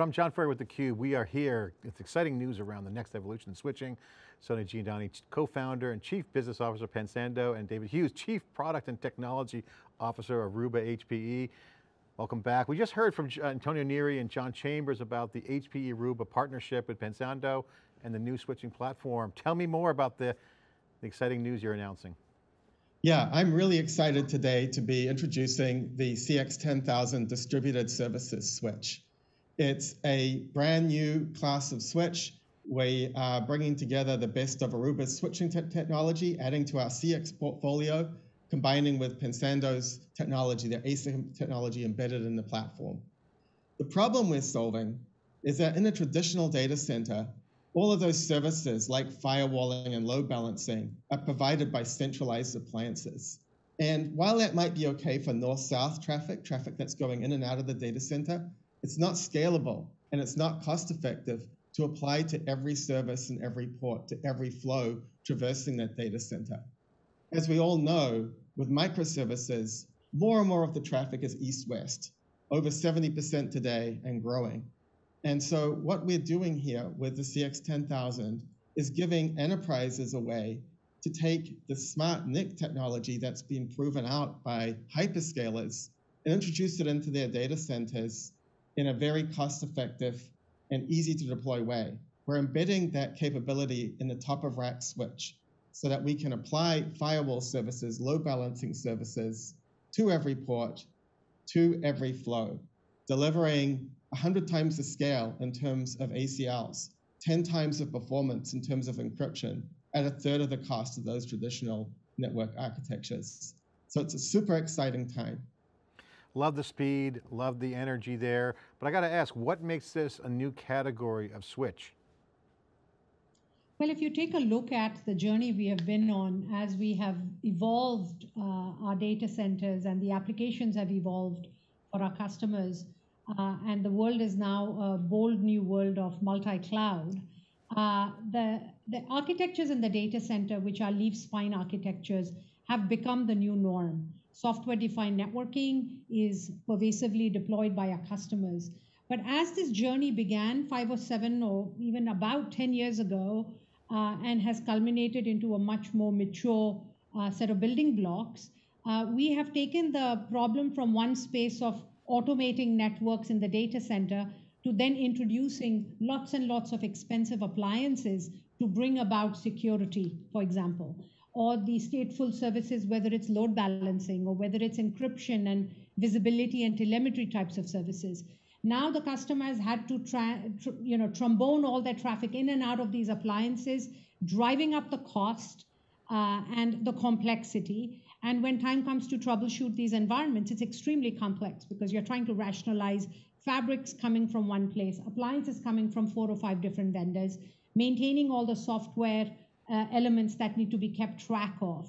I'm John Furrier with theCUBE. We are here, it's exciting news around the next evolution in switching. Soni Jiandani, co-founder and chief business officer of Pensando, and David Hughes, chief product and technology officer of Aruba HPE. Welcome back. We just heard from Antonio Neri and John Chambers about the HPE Aruba partnership with Pensando and the new switching platform. Tell me more about the, the exciting news you're announcing. Yeah, I'm really excited today to be introducing the CX10000 distributed services switch. It's a brand new class of switch. We are bringing together the best of Aruba's switching te technology, adding to our CX portfolio, combining with Pensando's technology, their ASIC technology embedded in the platform. The problem we're solving is that in a traditional data center, all of those services like firewalling and load balancing are provided by centralized appliances. And while that might be okay for north-south traffic, traffic that's going in and out of the data center, it's not scalable and it's not cost effective to apply to every service and every port, to every flow traversing that data center. As we all know, with microservices, more and more of the traffic is east-west, over 70% today and growing. And so what we're doing here with the CX10000 is giving enterprises a way to take the smart NIC technology that's been proven out by hyperscalers and introduce it into their data centers in a very cost-effective and easy to deploy way. We're embedding that capability in the top of rack switch so that we can apply firewall services, load balancing services to every port, to every flow, delivering 100 times the scale in terms of ACLs, 10 times the performance in terms of encryption, at a third of the cost of those traditional network architectures. So it's a super exciting time. Love the speed, love the energy there, but I got to ask, what makes this a new category of switch? Well, if you take a look at the journey we have been on as we have evolved uh, our data centers and the applications have evolved for our customers, uh, and the world is now a bold new world of multi-cloud, uh, the, the architectures in the data center, which are leaf spine architectures, have become the new norm. Software defined networking is pervasively deployed by our customers. But as this journey began five or seven or even about 10 years ago uh, and has culminated into a much more mature uh, set of building blocks, uh, we have taken the problem from one space of automating networks in the data center to then introducing lots and lots of expensive appliances to bring about security, for example or the stateful services, whether it's load balancing or whether it's encryption and visibility and telemetry types of services. Now the customers had to tr you know, trombone all their traffic in and out of these appliances, driving up the cost uh, and the complexity. And when time comes to troubleshoot these environments, it's extremely complex because you're trying to rationalize fabrics coming from one place, appliances coming from four or five different vendors, maintaining all the software uh, elements that need to be kept track of.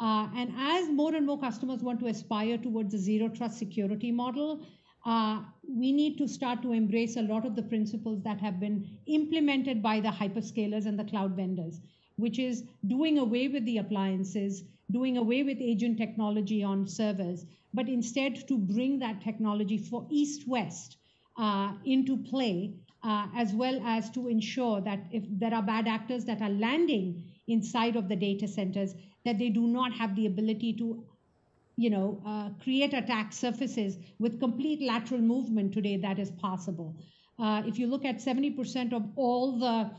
Uh, and as more and more customers want to aspire towards a zero trust security model, uh, we need to start to embrace a lot of the principles that have been implemented by the hyperscalers and the cloud vendors, which is doing away with the appliances, doing away with agent technology on servers, but instead to bring that technology for east west uh, into play uh, as well as to ensure that if there are bad actors that are landing inside of the data centers, that they do not have the ability to you know, uh, create attack surfaces with complete lateral movement today that is possible. Uh, if you look at 70% of all the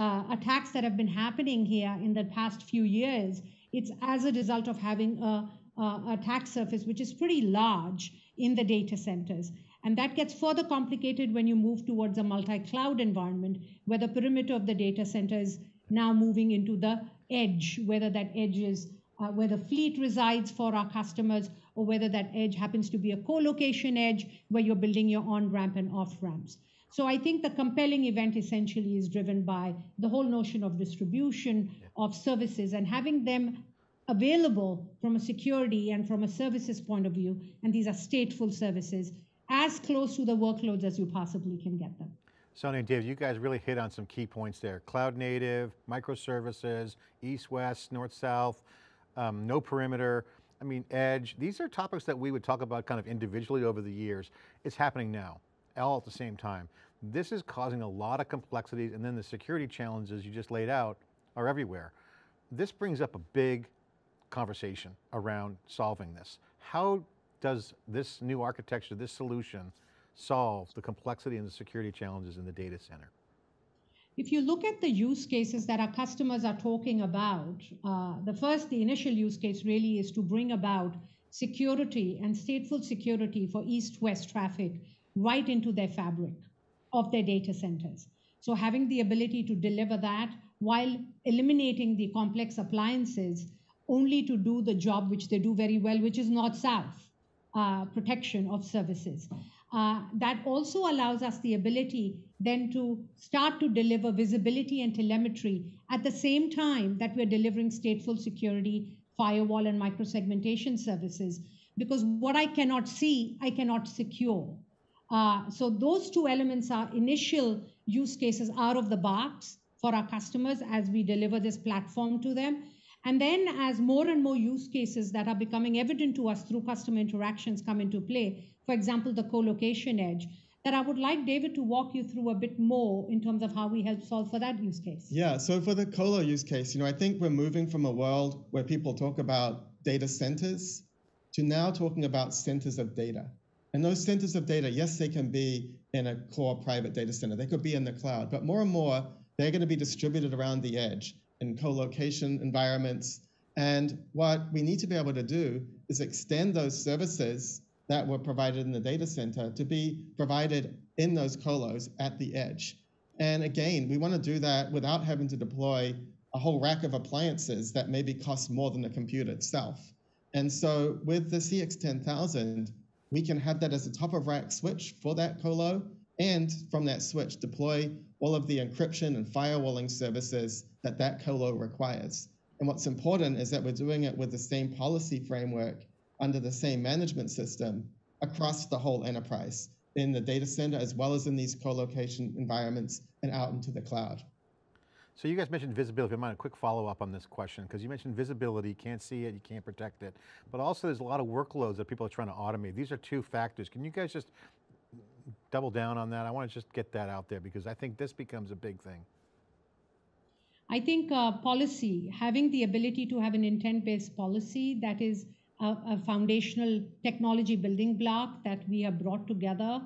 uh, attacks that have been happening here in the past few years, it's as a result of having a, a attack surface which is pretty large in the data centers. And that gets further complicated when you move towards a multi-cloud environment where the perimeter of the data center is now moving into the edge, whether that edge is uh, where the fleet resides for our customers or whether that edge happens to be a co-location edge where you're building your on-ramp and off-ramps. So I think the compelling event essentially is driven by the whole notion of distribution of services and having them available from a security and from a services point of view. And these are stateful services as close to the workloads as you possibly can get them. Sonia and Dave, you guys really hit on some key points there. Cloud native, microservices, east-west, north-south, um, no perimeter, I mean, edge. These are topics that we would talk about kind of individually over the years. It's happening now, all at the same time. This is causing a lot of complexities and then the security challenges you just laid out are everywhere. This brings up a big conversation around solving this. How does this new architecture, this solution, solve the complexity and the security challenges in the data center? If you look at the use cases that our customers are talking about, uh, the first, the initial use case really is to bring about security and stateful security for east west traffic right into their fabric of their data centers. So, having the ability to deliver that while eliminating the complex appliances only to do the job which they do very well, which is north south uh, protection of services. Uh, that also allows us the ability then to start to deliver visibility and telemetry at the same time that we're delivering stateful security, firewall, and microsegmentation services. Because what I cannot see, I cannot secure. Uh, so those two elements are initial use cases out of the box for our customers as we deliver this platform to them. And then as more and more use cases that are becoming evident to us through customer interactions come into play, for example, the co-location edge, that I would like David to walk you through a bit more in terms of how we help solve for that use case. Yeah, so for the colo use case, you know, I think we're moving from a world where people talk about data centers to now talking about centers of data. And those centers of data, yes, they can be in a core private data center. They could be in the cloud, but more and more, they're going to be distributed around the edge in co-location environments. And what we need to be able to do is extend those services that were provided in the data center to be provided in those colos at the edge. And again, we want to do that without having to deploy a whole rack of appliances that maybe cost more than the computer itself. And so with the CX10000, we can have that as a top of rack switch for that colo, and from that switch, deploy all of the encryption and firewalling services that that colo requires. And what's important is that we're doing it with the same policy framework under the same management system across the whole enterprise in the data center as well as in these co-location environments and out into the cloud. So you guys mentioned visibility. If you mind a quick follow up on this question, because you mentioned visibility, you can't see it, you can't protect it, but also there's a lot of workloads that people are trying to automate. These are two factors. Can you guys just double down on that? I want to just get that out there because I think this becomes a big thing. I think uh, policy, having the ability to have an intent-based policy that is a, a, foundational technology building block that we have brought together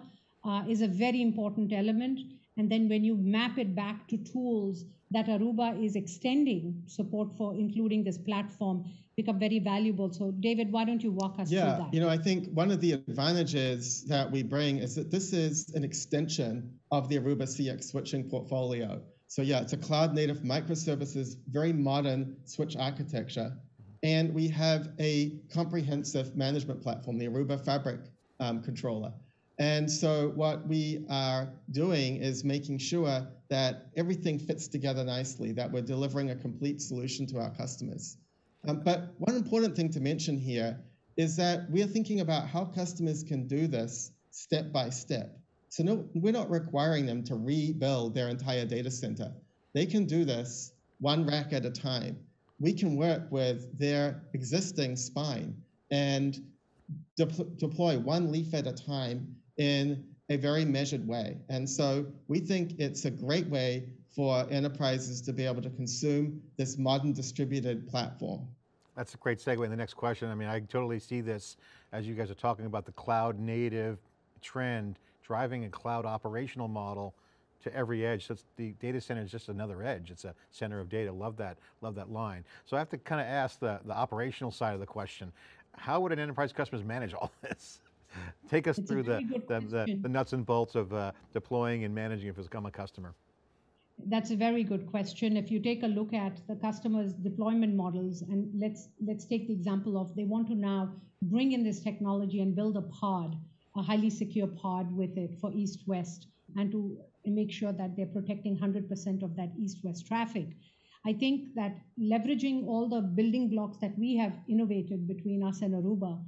uh, is a very important element. And then when you map it back to tools that Aruba is extending support for, including this platform, become very valuable. So, David, why don't you walk us yeah, through that? you know, I think one of the advantages that we bring is that this is an extension of the Aruba CX switching portfolio. So, yeah, it's a cloud native microservices, very modern switch architecture. And we have a comprehensive management platform, the Aruba Fabric um, controller. And so what we are doing is making sure that everything fits together nicely, that we're delivering a complete solution to our customers. Um, but one important thing to mention here is that we're thinking about how customers can do this step by step. So no, we're not requiring them to rebuild their entire data center. They can do this one rack at a time. We can work with their existing spine and de deploy one leaf at a time in a very measured way. And so we think it's a great way for enterprises to be able to consume this modern distributed platform. That's a great segue in the next question. I mean, I totally see this as you guys are talking about the cloud native trend, driving a cloud operational model to every edge. So the data center is just another edge. It's a center of data. Love that, love that line. So I have to kind of ask the, the operational side of the question. How would an enterprise customers manage all this? Take us it's through the, the, the, the, nuts and bolts of uh, deploying and managing if it's become a customer. That's a very good question. If you take a look at the customer's deployment models, and let's let's take the example of they want to now bring in this technology and build a pod, a highly secure pod with it for east-west, and to make sure that they're protecting 100% of that east-west traffic. I think that leveraging all the building blocks that we have innovated between us and Aruba,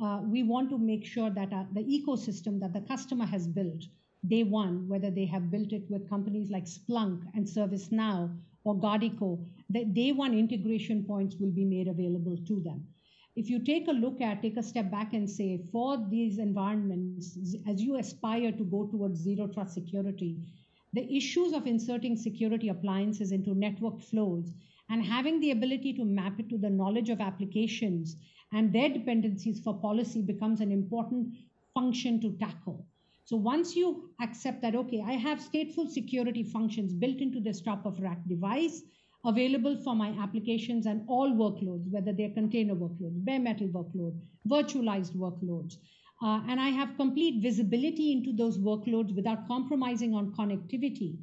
uh, we want to make sure that uh, the ecosystem that the customer has built day one, whether they have built it with companies like Splunk and ServiceNow or Guardicore, the day one integration points will be made available to them. If you take a look at, take a step back and say, for these environments, as you aspire to go towards zero trust security, the issues of inserting security appliances into network flows and having the ability to map it to the knowledge of applications and their dependencies for policy becomes an important function to tackle. So once you accept that, okay, I have stateful security functions built into this top of rack device, available for my applications and all workloads, whether they're container workloads, bare metal workloads, virtualized workloads. Uh, and I have complete visibility into those workloads without compromising on connectivity.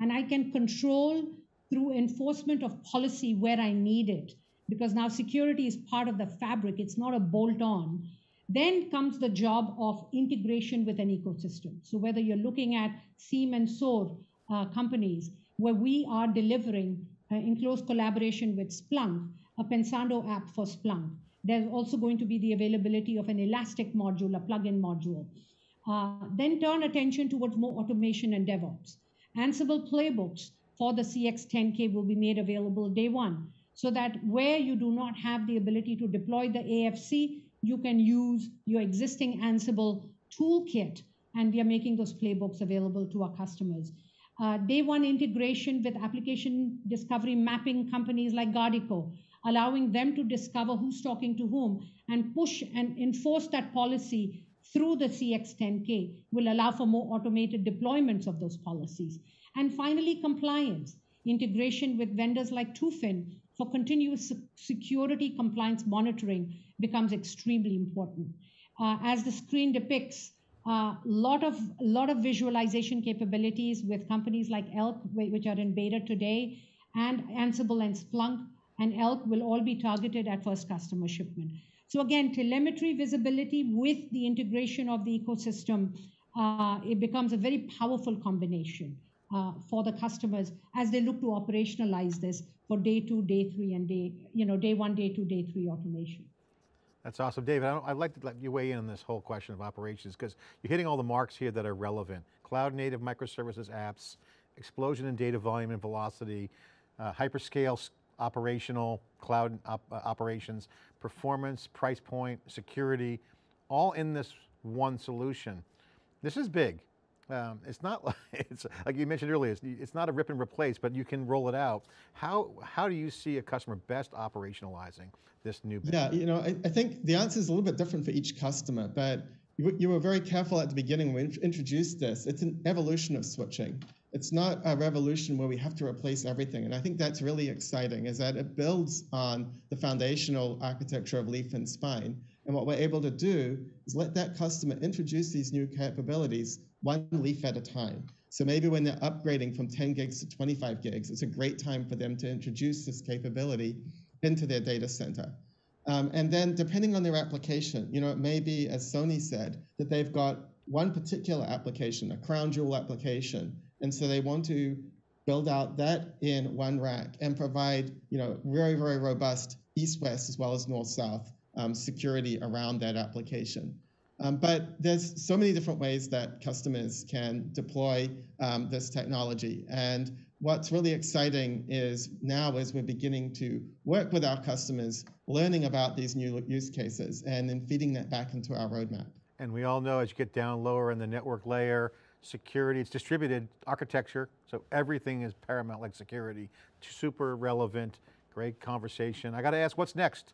And I can control through enforcement of policy where I need it, because now security is part of the fabric, it's not a bolt on. Then comes the job of integration with an ecosystem. So whether you're looking at SIEM and SOAR uh, companies, where we are delivering in close collaboration with Splunk, a Pensando app for Splunk. There's also going to be the availability of an Elastic module, a plugin module. Uh, then turn attention towards more automation and DevOps. Ansible playbooks for the CX10K will be made available day one, so that where you do not have the ability to deploy the AFC, you can use your existing Ansible toolkit, and we are making those playbooks available to our customers. Uh, day one integration with application discovery mapping companies like Guardicore, allowing them to discover who's talking to whom and push and enforce that policy through the CX10K will allow for more automated deployments of those policies. And finally, compliance, integration with vendors like Tufin for continuous security compliance monitoring becomes extremely important. Uh, as the screen depicts, a uh, lot of lot of visualization capabilities with companies like ELK, which are in beta today, and Ansible and Splunk and ELK will all be targeted at first customer shipment. So again, telemetry visibility with the integration of the ecosystem, uh, it becomes a very powerful combination uh, for the customers as they look to operationalize this for day two, day three, and day you know day one, day two, day three automation. That's awesome. David, I'd like to let you weigh in on this whole question of operations because you're hitting all the marks here that are relevant. Cloud native microservices apps, explosion in data volume and velocity, uh, hyperscale operational cloud op uh, operations, performance, price point, security, all in this one solution. This is big. Um, it's not like, it's like you mentioned earlier, it's, it's, not a rip and replace, but you can roll it out. How, how do you see a customer best operationalizing this new? Yeah, you know, I, I think the answer is a little bit different for each customer, but you, you were very careful at the beginning when we introduced this. It's an evolution of switching. It's not a revolution where we have to replace everything. And I think that's really exciting is that it builds on the foundational architecture of Leaf and Spine. And what we're able to do is let that customer introduce these new capabilities one leaf at a time. So maybe when they're upgrading from 10 gigs to 25 gigs, it's a great time for them to introduce this capability into their data center. Um, and then depending on their application, you know, it may be, as Soni said, that they've got one particular application, a crown jewel application. And so they want to build out that in one rack and provide, you know, very, very robust east-west as well as north-south um, security around that application. Um, but there's so many different ways that customers can deploy um, this technology. And what's really exciting is now as we're beginning to work with our customers, learning about these new use cases and then feeding that back into our roadmap. And we all know as you get down lower in the network layer, security, it's distributed architecture, so everything is paramount like security, super relevant, great conversation. I got to ask, what's next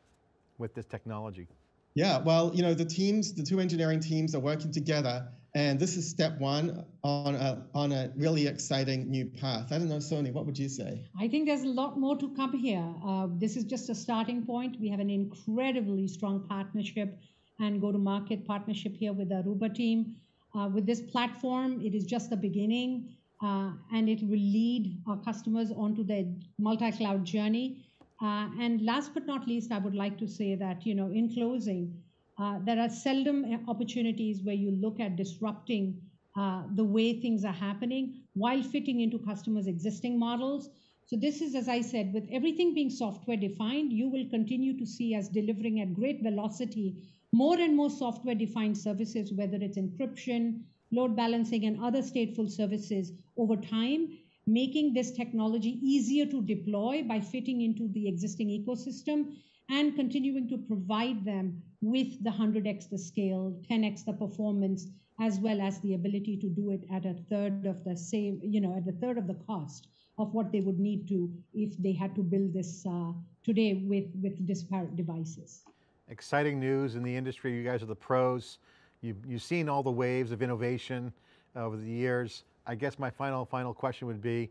with this technology? Yeah, well, you know, the teams, the two engineering teams are working together, and this is step one on a, on a really exciting new path. I don't know, Soni, what would you say? I think there's a lot more to come here. Uh, this is just a starting point. We have an incredibly strong partnership and go-to-market partnership here with the Aruba team. Uh, with this platform, it is just the beginning, uh, and it will lead our customers onto their multi-cloud journey. Uh, and last but not least, I would like to say that, you know, in closing, uh, there are seldom opportunities where you look at disrupting uh, the way things are happening while fitting into customers' existing models. So this is, as I said, with everything being software defined, you will continue to see us delivering at great velocity more and more software defined services, whether it's encryption, load balancing, and other stateful services over time making this technology easier to deploy by fitting into the existing ecosystem and continuing to provide them with the 100x the scale, 10x the performance, as well as the ability to do it at a third of the same, you know, at a third of the cost of what they would need to if they had to build this uh, today with, with disparate devices. Exciting news in the industry. You guys are the pros. You, you've seen all the waves of innovation over the years. I guess my final, final question would be,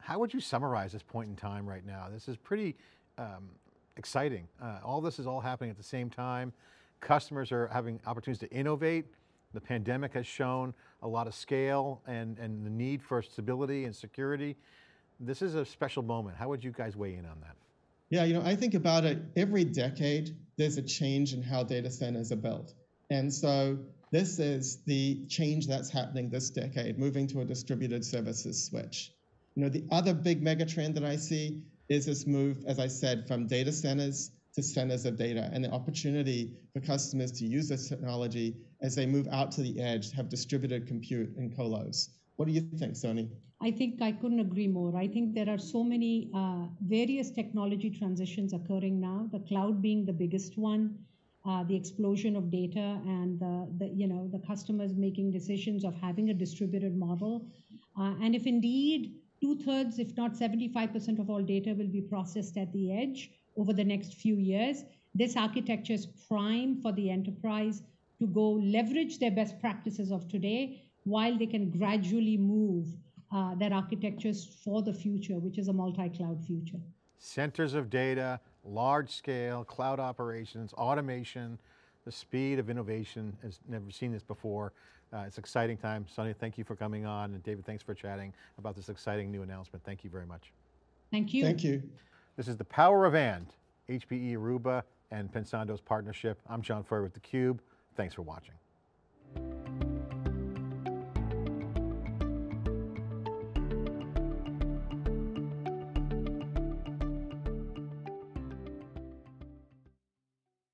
how would you summarize this point in time right now? This is pretty um, exciting. Uh, all this is all happening at the same time. Customers are having opportunities to innovate. The pandemic has shown a lot of scale and, and the need for stability and security. This is a special moment. How would you guys weigh in on that? Yeah, you know, I think about it every decade, there's a change in how data centers are built. And so this is the change that's happening this decade, moving to a distributed services switch. You know, the other big megatrend that I see is this move, as I said, from data centers to centers of data and the opportunity for customers to use this technology as they move out to the edge, have distributed compute and colos. What do you think, Soni? I think I couldn't agree more. I think there are so many uh, various technology transitions occurring now. The cloud being the biggest one, uh, the explosion of data, and the, the you know the customers making decisions of having a distributed model. Uh, and if indeed two thirds, if not seventy five percent of all data will be processed at the edge over the next few years, this architecture is prime for the enterprise to go leverage their best practices of today while they can gradually move uh, their architectures for the future, which is a multi-cloud future. Centers of data, large scale, cloud operations, automation, the speed of innovation has never seen this before. Uh, it's exciting time. Sonia, thank you for coming on. And David, thanks for chatting about this exciting new announcement. Thank you very much. Thank you. Thank you. This is the power of and, HPE Aruba and Pensando's partnership. I'm John Furrier with theCUBE. Thanks for watching.